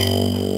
Música